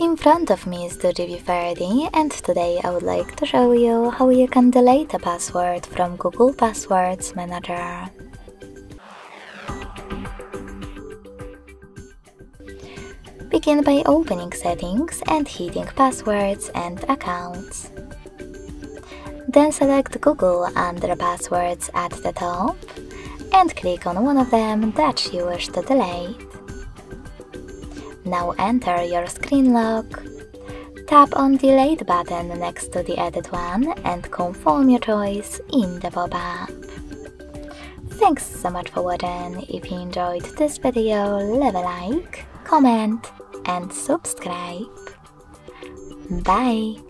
In front of me is the Doogee V30 and today I would like to show you how you can delete a password from Google Passwords Manager. Begin by opening settings and hitting passwords and accounts. Then select Google under passwords at the top and click on one of them that you wish to delete. Now enter your screen lock. Tap on Delete button next to the edit one and confirm your choice in the pop-up. Thanks so much for watching. If you enjoyed this video, leave a like, comment and subscribe. Bye!